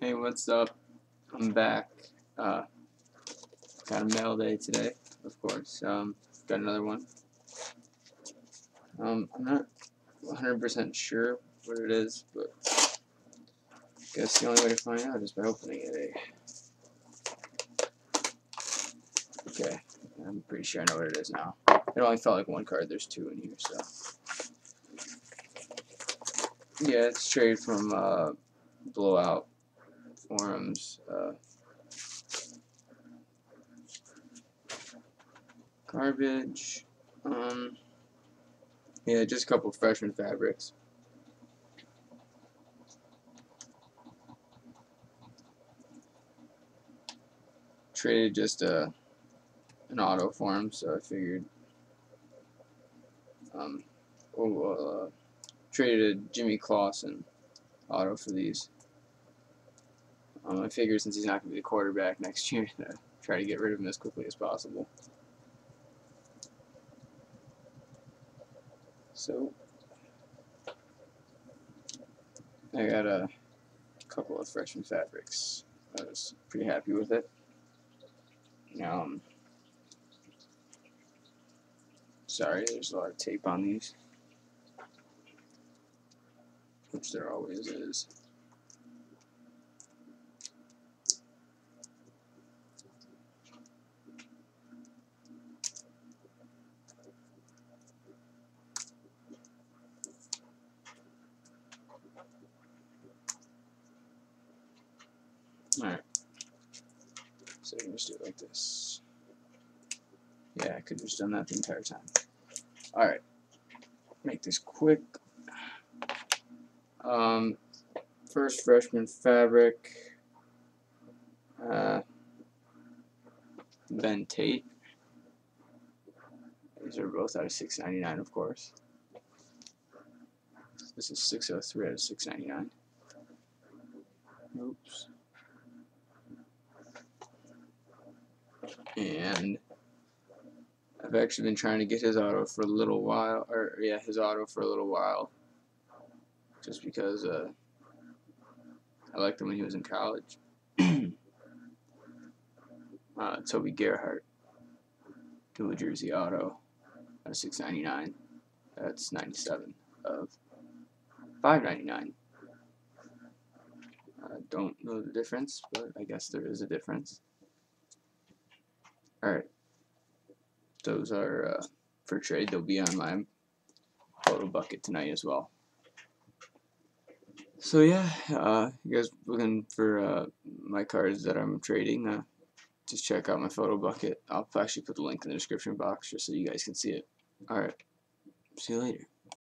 Hey, what's up? I'm back. Uh, got a mail day today, of course. Um, got another one. Um, I'm not 100% sure what it is, but I guess the only way to find out is by opening it. Eh? Okay, I'm pretty sure I know what it is now. It only felt like one card. There's two in here, so. Yeah, it's straight from uh, Blowout Forums. Uh, garbage. Um, yeah, just a couple freshman fabrics. Traded just a uh, an auto form, so I figured um, we'll, uh, traded Jimmy Clausen auto for these. Um, I figure since he's not going to be the quarterback next year, to try to get rid of him as quickly as possible. So, I got a couple of freshman fabrics. I was pretty happy with it. Now um, sorry, there's a lot of tape on these which there always is. Alright. So you can just do it like this. Yeah, I could have just done that the entire time. Alright. Make this quick. Um, first freshman fabric. Uh, ben Tate. These are both out of 699, of course. This is 603 out of 699. Oops. And I've actually been trying to get his auto for a little while, or yeah, his auto for a little while just because uh, I liked him when he was in college. uh, Toby Gerhart, dual jersey auto, at 6.99. That's 97 of 5.99. I don't know the difference, but I guess there is a difference. Alright. Those are uh, for trade. They'll be on my Photobucket tonight as well. So yeah, uh, you guys looking for uh, my cards that I'm trading, uh, just check out my Photobucket. I'll actually put the link in the description box just so you guys can see it. Alright, see you later.